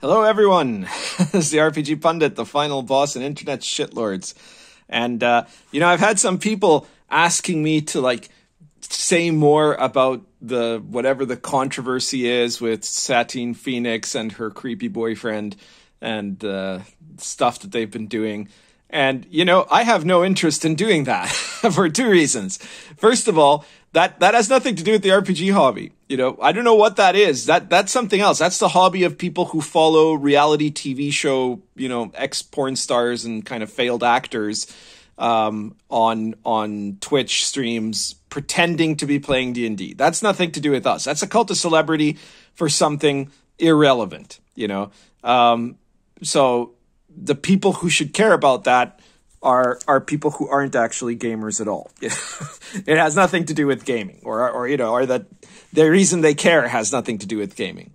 Hello, everyone. this is the RPG Pundit, the final boss and internet shitlords. And, uh, you know, I've had some people asking me to, like, say more about the whatever the controversy is with Satine Phoenix and her creepy boyfriend and uh, stuff that they've been doing. And, you know, I have no interest in doing that for two reasons. First of all, that, that has nothing to do with the RPG hobby. You know, I don't know what that is. That, that's something else. That's the hobby of people who follow reality TV show, you know, ex porn stars and kind of failed actors, um, on, on Twitch streams pretending to be playing D&D. That's nothing to do with us. That's a cult of celebrity for something irrelevant, you know? Um, so the people who should care about that are are people who aren't actually gamers at all. it has nothing to do with gaming, or or you know, or that the reason they care has nothing to do with gaming.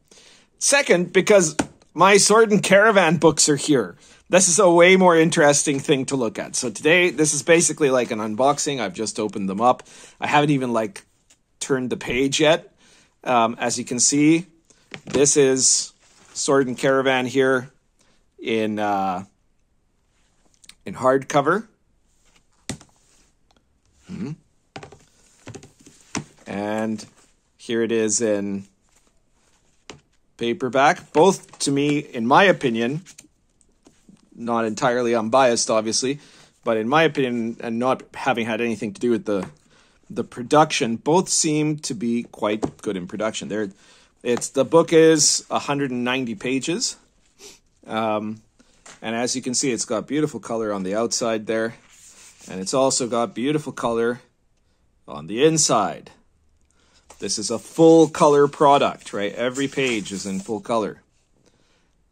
Second, because my Sword and Caravan books are here. This is a way more interesting thing to look at. So today, this is basically like an unboxing. I've just opened them up. I haven't even like turned the page yet. Um, as you can see, this is Sword and Caravan here in uh, in hardcover. Hmm. And here it is in paperback. Both, to me, in my opinion, not entirely unbiased, obviously, but in my opinion, and not having had anything to do with the the production, both seem to be quite good in production. There, it's the book is 190 pages. Um, and as you can see, it's got beautiful color on the outside there. And it's also got beautiful color on the inside. This is a full color product, right? Every page is in full color.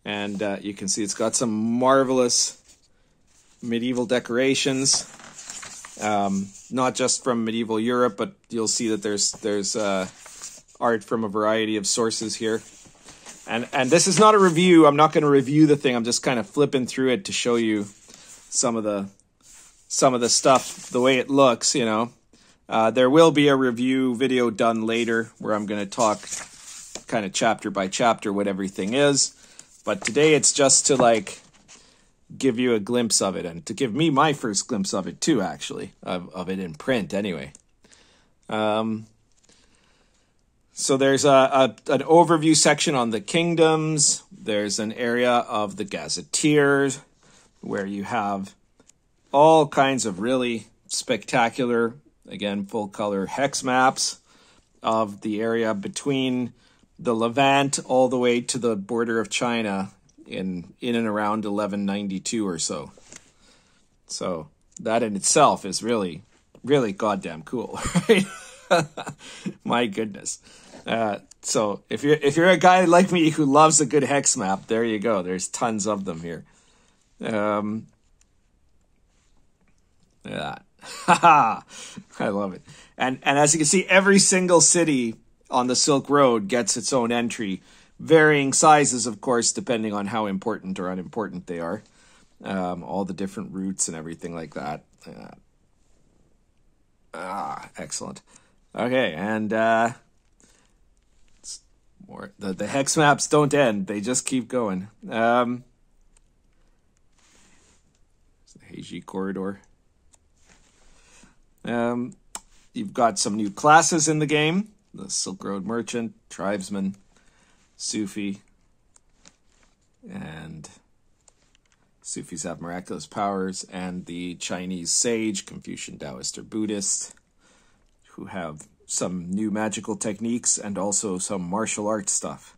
And uh, you can see it's got some marvelous medieval decorations. Um, not just from medieval Europe, but you'll see that there's there's uh, art from a variety of sources here. And and this is not a review. I'm not going to review the thing. I'm just kind of flipping through it to show you some of the some of the stuff, the way it looks. You know, uh, there will be a review video done later where I'm going to talk kind of chapter by chapter what everything is. But today it's just to like give you a glimpse of it and to give me my first glimpse of it too, actually, of, of it in print anyway. Um, so there's a, a, an overview section on the kingdoms. There's an area of the gazetteers where you have all kinds of really spectacular, again, full color hex maps of the area between the Levant all the way to the border of China in in and around 1192 or so. So that in itself is really really goddamn cool, right? My goodness. Uh, so if you're if you're a guy like me who loves a good hex map, there you go. There's tons of them here. Um, yeah, I love it. And and as you can see, every single city on the Silk Road gets its own entry, varying sizes, of course, depending on how important or unimportant they are. Um, all the different routes and everything like that. Uh, ah, excellent. Okay, and uh, more the the hex maps don't end; they just keep going. Um, it's the Hexi corridor. Um, you've got some new classes in the game: the Silk Road Merchant, Tribesman, Sufi, and Sufis have miraculous powers, and the Chinese sage, Confucian Taoist or Buddhist who have some new magical techniques and also some martial arts stuff.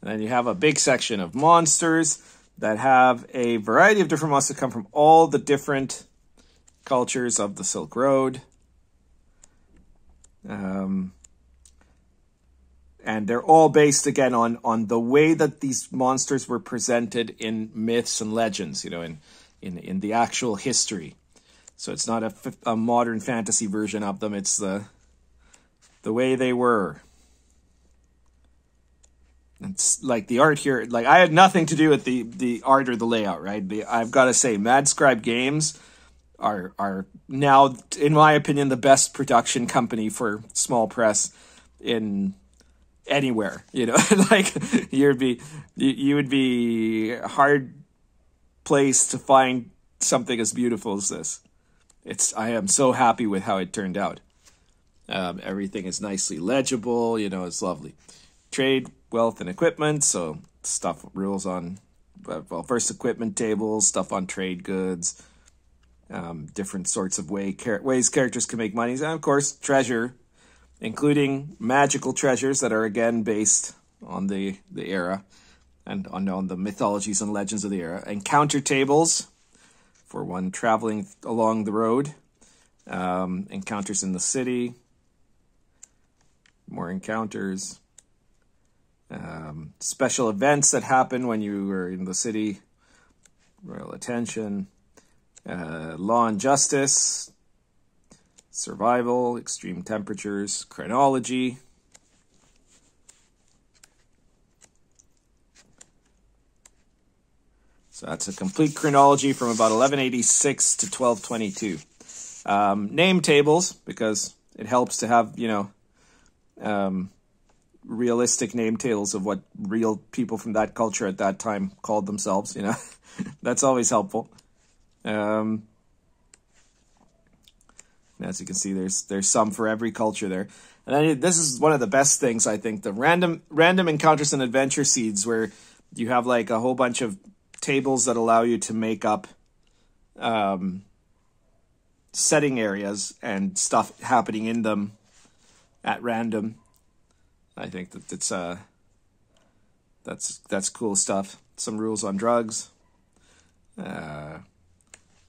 And then you have a big section of monsters that have a variety of different monsters that come from all the different cultures of the Silk Road. Um, and they're all based again on on the way that these monsters were presented in myths and legends, you know, in in in the actual history. So it's not a, a modern fantasy version of them. It's the the way they were. It's like the art here. Like I had nothing to do with the the art or the layout, right? The, I've got to say, Mad Scribe Games are are now, in my opinion, the best production company for small press in anywhere. You know, like you'd be you, you would be hard place to find something as beautiful as this. It's I am so happy with how it turned out. Um, everything is nicely legible. You know, it's lovely. Trade, wealth, and equipment. So stuff rules on well first equipment tables, stuff on trade goods, um, different sorts of way char- ways characters can make money, and of course treasure, including magical treasures that are again based on the the era and on, on the mythologies and legends of the era. Encounter tables for one traveling along the road. Um, encounters in the city. More encounters. Um, special events that happen when you are in the city. Royal attention. Uh, law and justice. Survival. Extreme temperatures. Chronology. So that's a complete chronology from about 1186 to 1222. Um, name tables, because it helps to have, you know, um, realistic name tables of what real people from that culture at that time called themselves, you know. that's always helpful. Um, as you can see, there's there's some for every culture there. And then this is one of the best things, I think, the random random encounters and adventure seeds where you have like a whole bunch of tables that allow you to make up um, setting areas and stuff happening in them at random. I think that that's uh that's that's cool stuff. Some rules on drugs. Uh,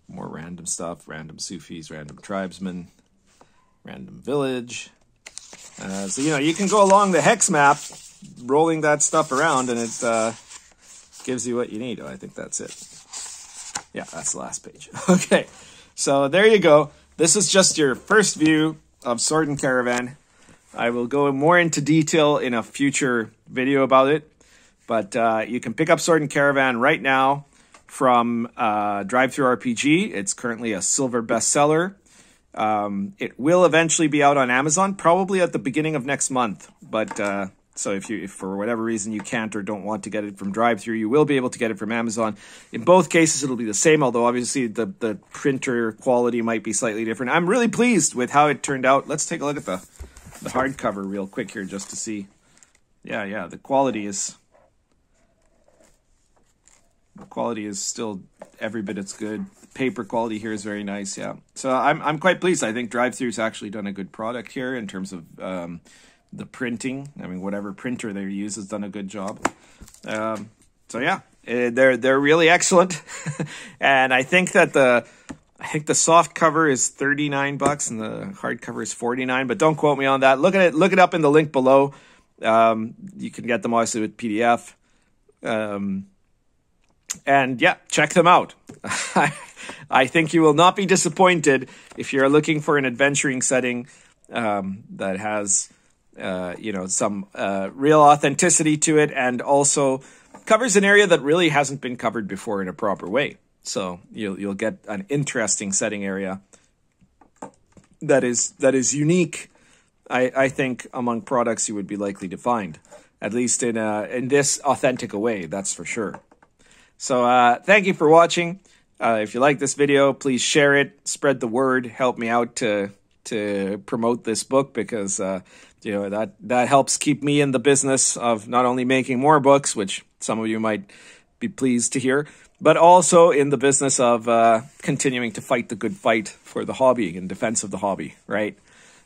more random stuff, random Sufis, random tribesmen, random village. Uh, so you know you can go along the hex map, rolling that stuff around, and it uh, gives you what you need. Oh, I think that's it. Yeah, that's the last page. Okay, so there you go. This is just your first view of Sword and Caravan. I will go more into detail in a future video about it, but uh, you can pick up Sword and Caravan right now from uh, DriveThruRPG. It's currently a silver bestseller. Um, it will eventually be out on Amazon, probably at the beginning of next month, but uh, so if you, if for whatever reason you can't or don't want to get it from DriveThru, you will be able to get it from Amazon. In both cases, it'll be the same, although obviously the the printer quality might be slightly different. I'm really pleased with how it turned out. Let's take a look at the the hardcover real quick here, just to see. Yeah, yeah, the quality is the quality is still every bit it's good. The paper quality here is very nice. Yeah, so I'm I'm quite pleased. I think DriveThru's actually done a good product here in terms of. Um, the printing. I mean, whatever printer they use has done a good job. Um, so yeah, eh, they're they're really excellent, and I think that the I think the soft cover is thirty nine bucks and the hard cover is forty nine. But don't quote me on that. Look at it. Look it up in the link below. Um, you can get them obviously with PDF. Um, and yeah, check them out. I think you will not be disappointed if you're looking for an adventuring setting um, that has uh, you know, some uh, real authenticity to it, and also covers an area that really hasn't been covered before in a proper way. So you'll you'll get an interesting setting area that is that is unique. I, I think among products you would be likely to find, at least in a, in this authentic way. That's for sure. So uh, thank you for watching. Uh, if you like this video, please share it, spread the word, help me out to to promote this book because uh, you know that that helps keep me in the business of not only making more books, which some of you might be pleased to hear, but also in the business of uh, continuing to fight the good fight for the hobby in defense of the hobby, right?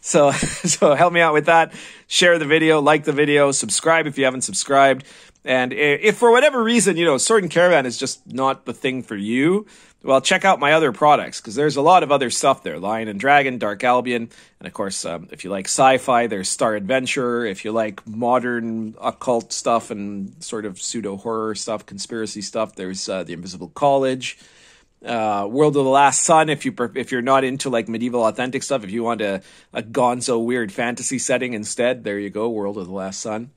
So, so help me out with that. Share the video, like the video, subscribe if you haven't subscribed. And if for whatever reason, you know, and Caravan is just not the thing for you, well, check out my other products because there's a lot of other stuff there Lion and Dragon, Dark Albion. And of course, um, if you like sci fi, there's Star Adventure. If you like modern occult stuff and sort of pseudo horror stuff, conspiracy stuff, there's uh, The Invisible College. Uh, World of the Last Sun. If you if you're not into like medieval authentic stuff, if you want a, a gonzo weird fantasy setting instead, there you go. World of the Last Sun.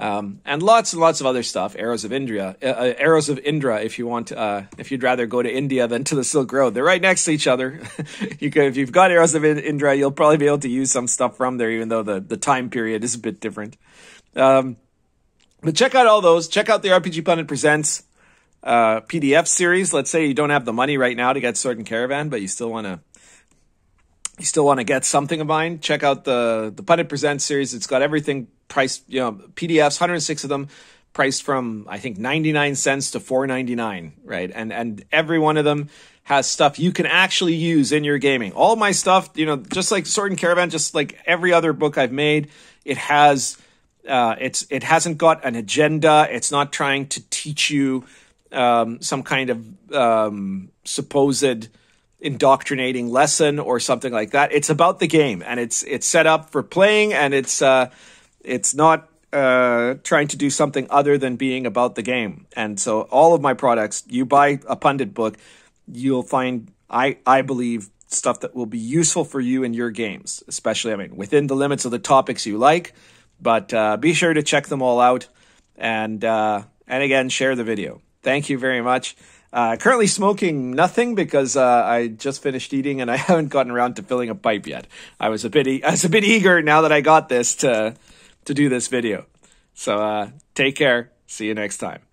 Um, and lots and lots of other stuff. Arrows of Indra, uh, uh, Arrows of Indra. If you want, uh, if you'd rather go to India than to the Silk Road, they're right next to each other. you could, if you've got Arrows of Indra, you'll probably be able to use some stuff from there, even though the the time period is a bit different. Um, but check out all those. Check out the RPG Pundit Presents uh, PDF series. Let's say you don't have the money right now to get Sword and Caravan, but you still want to you still want to get something of mine. Check out the the Pundit Presents series. It's got everything priced, you know, PDFs, 106 of them, priced from I think 99 cents to 4.99, right? And and every one of them has stuff you can actually use in your gaming. All my stuff, you know, just like Sword and Caravan, just like every other book I've made, it has uh, it's it hasn't got an agenda. It's not trying to teach you um, some kind of um, supposed indoctrinating lesson or something like that. It's about the game, and it's it's set up for playing, and it's uh, it's not uh, trying to do something other than being about the game. And so, all of my products, you buy a pundit book, you'll find I I believe stuff that will be useful for you in your games, especially I mean within the limits of the topics you like. But uh, be sure to check them all out, and uh, and again share the video. Thank you very much. Uh, currently smoking nothing because uh, I just finished eating and I haven't gotten around to filling a pipe yet. I was a bit e- I was a bit eager now that I got this to to do this video. So uh, take care. See you next time.